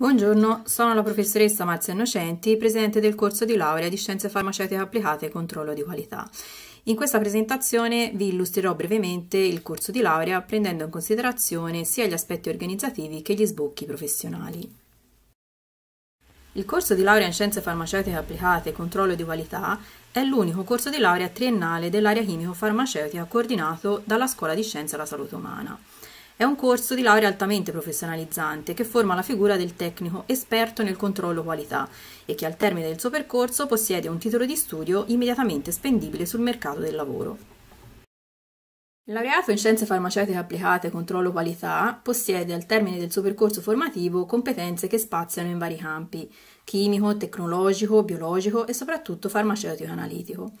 Buongiorno, sono la professoressa Marzia Innocenti, presidente del corso di laurea di Scienze Farmaceutiche Applicate e Controllo di Qualità. In questa presentazione vi illustrerò brevemente il corso di laurea prendendo in considerazione sia gli aspetti organizzativi che gli sbocchi professionali. Il corso di laurea in Scienze Farmaceutiche Applicate e Controllo di Qualità è l'unico corso di laurea triennale dell'area chimico-farmaceutica coordinato dalla Scuola di Scienze della Salute Umana. È un corso di laurea altamente professionalizzante che forma la figura del tecnico esperto nel controllo qualità e che al termine del suo percorso possiede un titolo di studio immediatamente spendibile sul mercato del lavoro. Laureato in scienze farmaceutiche applicate e controllo qualità possiede al termine del suo percorso formativo competenze che spaziano in vari campi chimico, tecnologico, biologico e soprattutto farmaceutico analitico.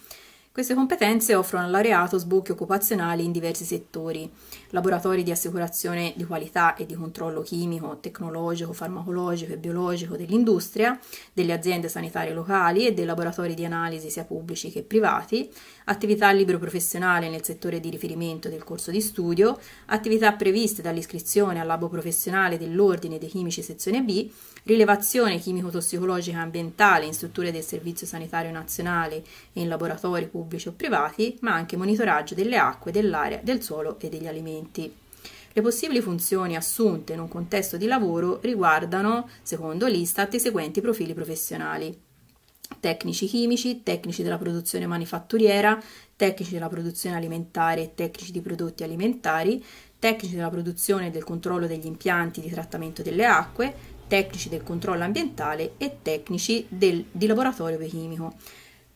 Queste competenze offrono al laureato sbocchi occupazionali in diversi settori, laboratori di assicurazione di qualità e di controllo chimico, tecnologico, farmacologico e biologico dell'industria, delle aziende sanitarie locali e dei laboratori di analisi sia pubblici che privati, attività libero professionale nel settore di riferimento del corso di studio, attività previste dall'iscrizione al labo professionale dell'Ordine dei Chimici sezione B, rilevazione chimico-tossicologica ambientale in strutture del Servizio Sanitario Nazionale e in laboratori pubblici o privati, ma anche monitoraggio delle acque, dell'aria, del suolo e degli alimenti. Le possibili funzioni assunte in un contesto di lavoro riguardano, secondo l'Istat, i seguenti profili professionali. Tecnici chimici, tecnici della produzione manifatturiera, tecnici della produzione alimentare e tecnici di prodotti alimentari, tecnici della produzione e del controllo degli impianti di trattamento delle acque, tecnici del controllo ambientale e tecnici del, di laboratorio biochimico.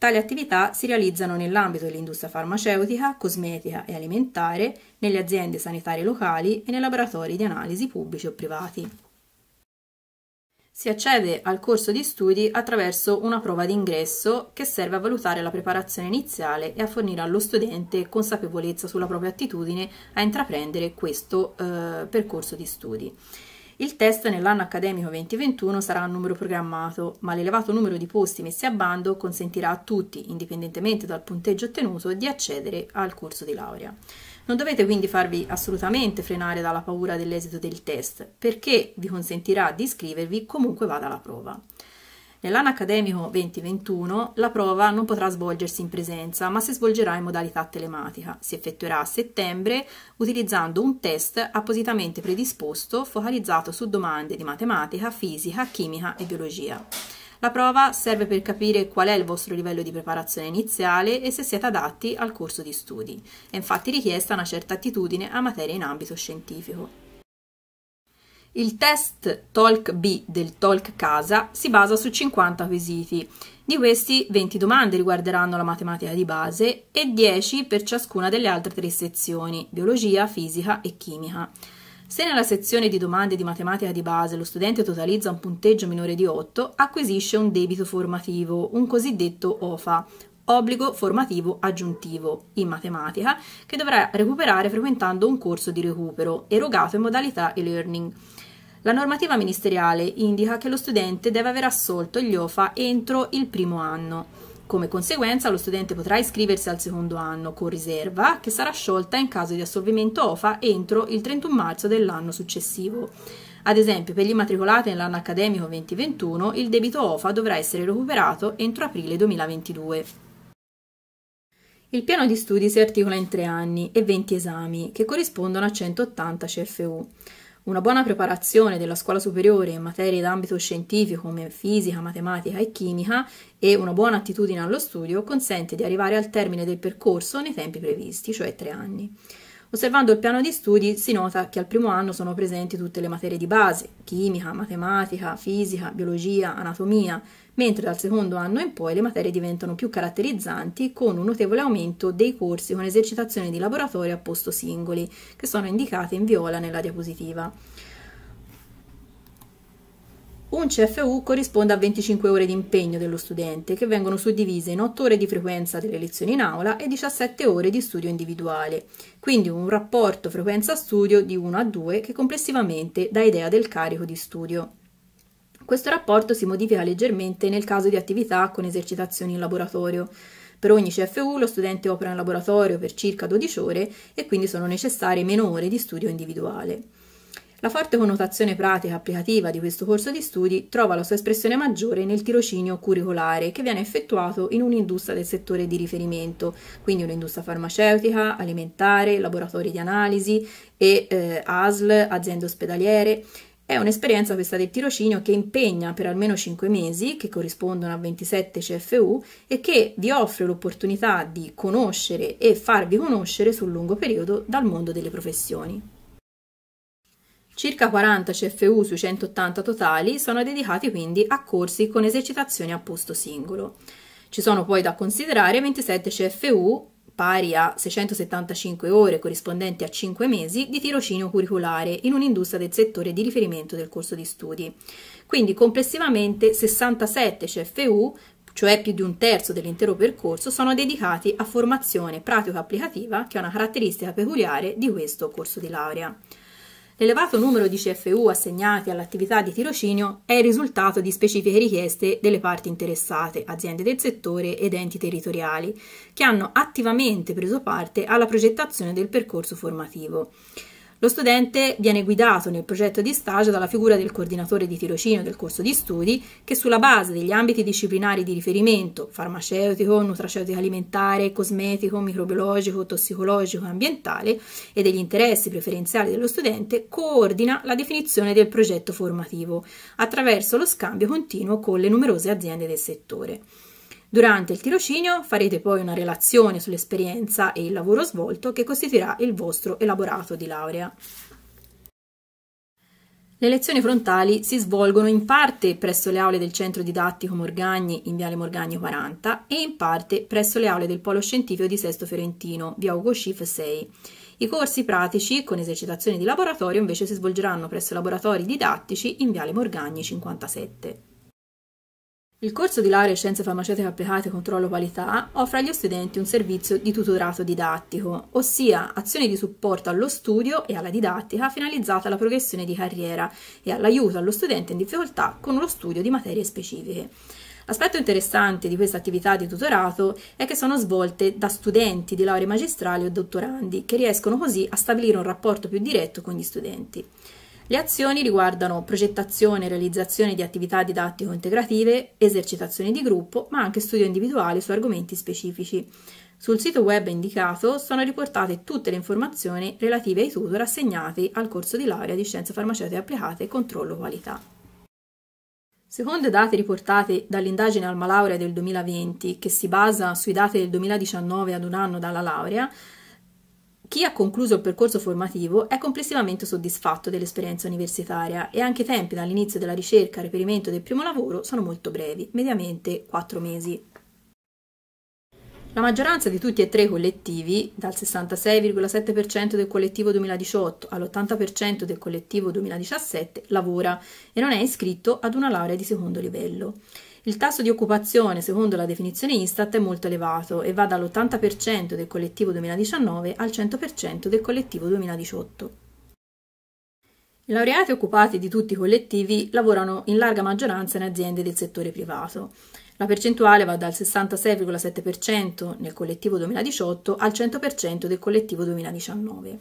Tali attività si realizzano nell'ambito dell'industria farmaceutica, cosmetica e alimentare, nelle aziende sanitarie locali e nei laboratori di analisi pubblici o privati. Si accede al corso di studi attraverso una prova d'ingresso che serve a valutare la preparazione iniziale e a fornire allo studente consapevolezza sulla propria attitudine a intraprendere questo eh, percorso di studi. Il test nell'anno accademico 2021 sarà a numero programmato, ma l'elevato numero di posti messi a bando consentirà a tutti, indipendentemente dal punteggio ottenuto, di accedere al corso di laurea. Non dovete quindi farvi assolutamente frenare dalla paura dell'esito del test, perché vi consentirà di iscrivervi comunque vada la prova. Nell'anno accademico 2021 la prova non potrà svolgersi in presenza, ma si svolgerà in modalità telematica. Si effettuerà a settembre utilizzando un test appositamente predisposto focalizzato su domande di matematica, fisica, chimica e biologia. La prova serve per capire qual è il vostro livello di preparazione iniziale e se siete adatti al corso di studi. È infatti richiesta una certa attitudine a materie in ambito scientifico. Il test Talk B del Talk Casa si basa su 50 quesiti. Di questi 20 domande riguarderanno la matematica di base e 10 per ciascuna delle altre tre sezioni, biologia, fisica e chimica. Se nella sezione di domande di matematica di base lo studente totalizza un punteggio minore di 8, acquisisce un debito formativo, un cosiddetto OFA, obbligo formativo aggiuntivo in matematica, che dovrà recuperare frequentando un corso di recupero erogato in modalità e-learning. La normativa ministeriale indica che lo studente deve aver assolto gli OFA entro il primo anno. Come conseguenza, lo studente potrà iscriversi al secondo anno con riserva, che sarà sciolta in caso di assolvimento OFA entro il 31 marzo dell'anno successivo. Ad esempio, per gli immatricolati nell'anno accademico 2021, il debito OFA dovrà essere recuperato entro aprile 2022. Il piano di studi si articola in tre anni e 20 esami, che corrispondono a 180 CFU. Una buona preparazione della scuola superiore in materie d'ambito scientifico come fisica, matematica e chimica e una buona attitudine allo studio consente di arrivare al termine del percorso nei tempi previsti, cioè tre anni. Osservando il piano di studi si nota che al primo anno sono presenti tutte le materie di base, chimica, matematica, fisica, biologia, anatomia, mentre dal secondo anno in poi le materie diventano più caratterizzanti con un notevole aumento dei corsi con esercitazioni di laboratorio a posto singoli, che sono indicate in viola nella diapositiva. Un CFU corrisponde a 25 ore di impegno dello studente, che vengono suddivise in 8 ore di frequenza delle lezioni in aula e 17 ore di studio individuale, quindi un rapporto frequenza-studio di 1 a 2 che complessivamente dà idea del carico di studio. Questo rapporto si modifica leggermente nel caso di attività con esercitazioni in laboratorio. Per ogni CFU lo studente opera in laboratorio per circa 12 ore e quindi sono necessarie meno ore di studio individuale. La forte connotazione pratica applicativa di questo corso di studi trova la sua espressione maggiore nel tirocinio curricolare che viene effettuato in un'industria del settore di riferimento, quindi un'industria farmaceutica, alimentare, laboratori di analisi e eh, ASL, aziende ospedaliere. È un'esperienza questa del tirocinio che impegna per almeno 5 mesi, che corrispondono a 27 CFU, e che vi offre l'opportunità di conoscere e farvi conoscere sul lungo periodo dal mondo delle professioni. Circa 40 CFU sui 180 totali sono dedicati quindi a corsi con esercitazioni a posto singolo. Ci sono poi da considerare 27 CFU pari a 675 ore corrispondenti a 5 mesi di tirocinio curriculare in un'industria del settore di riferimento del corso di studi. Quindi complessivamente 67 CFU cioè più di un terzo dell'intero percorso, sono dedicati a formazione pratico-applicativa, che è una caratteristica peculiare di questo corso di laurea. L'elevato numero di CFU assegnati all'attività di tirocinio è il risultato di specifiche richieste delle parti interessate, aziende del settore ed enti territoriali, che hanno attivamente preso parte alla progettazione del percorso formativo. Lo studente viene guidato nel progetto di stage dalla figura del coordinatore di tirocinio del corso di studi che sulla base degli ambiti disciplinari di riferimento farmaceutico, nutraceutico alimentare, cosmetico, microbiologico, tossicologico e ambientale e degli interessi preferenziali dello studente coordina la definizione del progetto formativo attraverso lo scambio continuo con le numerose aziende del settore. Durante il tirocinio farete poi una relazione sull'esperienza e il lavoro svolto che costituirà il vostro elaborato di laurea. Le lezioni frontali si svolgono in parte presso le aule del centro didattico Morgagni in Viale Morgagni 40 e in parte presso le aule del Polo Scientifico di Sesto Fiorentino, via Ugo Schiff 6. I corsi pratici con esercitazioni di laboratorio invece si svolgeranno presso laboratori didattici in Viale Morgagni 57. Il corso di laurea in scienze farmaceutiche applicate e controllo qualità offre agli studenti un servizio di tutorato didattico, ossia azioni di supporto allo studio e alla didattica finalizzate alla progressione di carriera e all'aiuto allo studente in difficoltà con lo studio di materie specifiche. L'aspetto interessante di questa attività di tutorato è che sono svolte da studenti di laurea magistrali o dottorandi, che riescono così a stabilire un rapporto più diretto con gli studenti. Le azioni riguardano progettazione e realizzazione di attività didattico-integrative, esercitazioni di gruppo, ma anche studio individuale su argomenti specifici. Sul sito web indicato sono riportate tutte le informazioni relative ai tutor assegnati al corso di laurea di Scienze Farmaceutiche Applicate e Controllo Qualità. Secondo i dati riportati dall'indagine Alma Laurea del 2020, che si basa sui dati del 2019 ad un anno dalla laurea, chi ha concluso il percorso formativo è complessivamente soddisfatto dell'esperienza universitaria e anche i tempi dall'inizio della ricerca al reperimento del primo lavoro sono molto brevi, mediamente 4 mesi. La maggioranza di tutti e tre i collettivi, dal 66,7% del collettivo 2018 all'80% del collettivo 2017, lavora e non è iscritto ad una laurea di secondo livello. Il tasso di occupazione, secondo la definizione Istat, è molto elevato e va dall'80% del collettivo 2019 al 100% del collettivo 2018. I laureati occupati di tutti i collettivi lavorano in larga maggioranza in aziende del settore privato. La percentuale va dal 66,7% nel collettivo 2018 al 100% del collettivo 2019.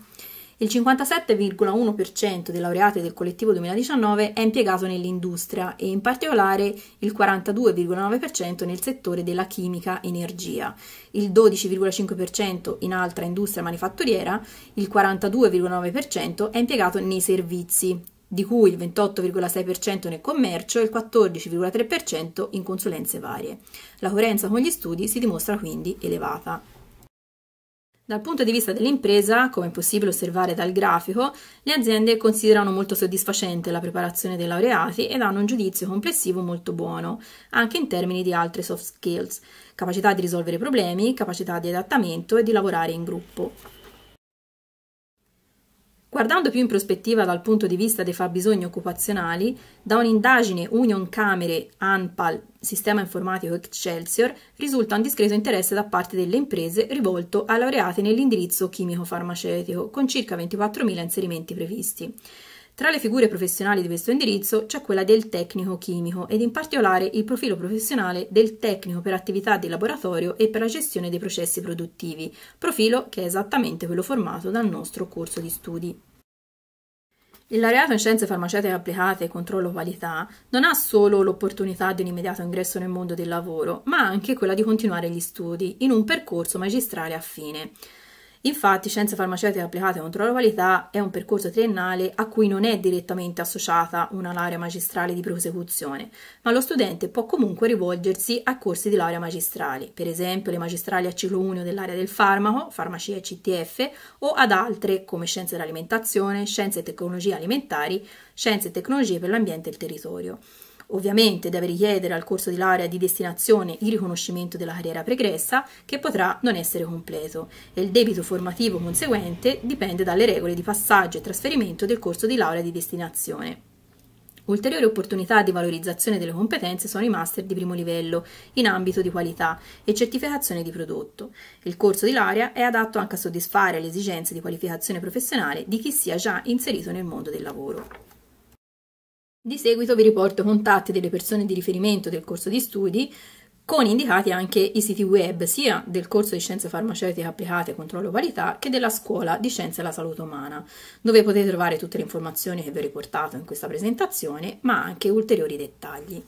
Il 57,1% dei laureati del collettivo 2019 è impiegato nell'industria e in particolare il 42,9% nel settore della chimica energia, il 12,5% in altra industria manifatturiera, il 42,9% è impiegato nei servizi, di cui il 28,6% nel commercio e il 14,3% in consulenze varie. La coerenza con gli studi si dimostra quindi elevata. Dal punto di vista dell'impresa, come è possibile osservare dal grafico, le aziende considerano molto soddisfacente la preparazione dei laureati e danno un giudizio complessivo molto buono, anche in termini di altre soft skills, capacità di risolvere problemi, capacità di adattamento e di lavorare in gruppo. Guardando più in prospettiva dal punto di vista dei fabbisogni occupazionali, da un'indagine Union Camere ANPAL Sistema Informatico Excelsior risulta un discreto interesse da parte delle imprese rivolto a laureati nell'indirizzo chimico-farmaceutico, con circa 24.000 inserimenti previsti. Tra le figure professionali di questo indirizzo c'è quella del tecnico chimico ed in particolare il profilo professionale del tecnico per attività di laboratorio e per la gestione dei processi produttivi, profilo che è esattamente quello formato dal nostro corso di studi. Il laureato in scienze farmaceutiche applicate e controllo qualità non ha solo l'opportunità di un immediato ingresso nel mondo del lavoro, ma anche quella di continuare gli studi in un percorso magistrale affine. Infatti, Scienze farmaceutiche applicate e controllo qualità è un percorso triennale a cui non è direttamente associata una laurea magistrale di prosecuzione, ma lo studente può comunque rivolgersi a corsi di laurea magistrali, per esempio le magistrali a ciclo 1 dell'area del farmaco, farmacia e CTF, o ad altre come scienze dell'alimentazione, scienze e tecnologie alimentari, scienze e tecnologie per l'ambiente e il territorio. Ovviamente deve richiedere al corso di laurea di destinazione il riconoscimento della carriera pregressa, che potrà non essere completo, e il debito formativo conseguente dipende dalle regole di passaggio e trasferimento del corso di laurea di destinazione. Ulteriori opportunità di valorizzazione delle competenze sono i master di primo livello in ambito di qualità e certificazione di prodotto. Il corso di laurea è adatto anche a soddisfare le esigenze di qualificazione professionale di chi sia già inserito nel mondo del lavoro. Di seguito vi riporto i contatti delle persone di riferimento del corso di studi con indicati anche i siti web sia del corso di scienze farmaceutiche applicate e controllo qualità che della scuola di scienze della salute umana, dove potete trovare tutte le informazioni che vi ho riportato in questa presentazione, ma anche ulteriori dettagli.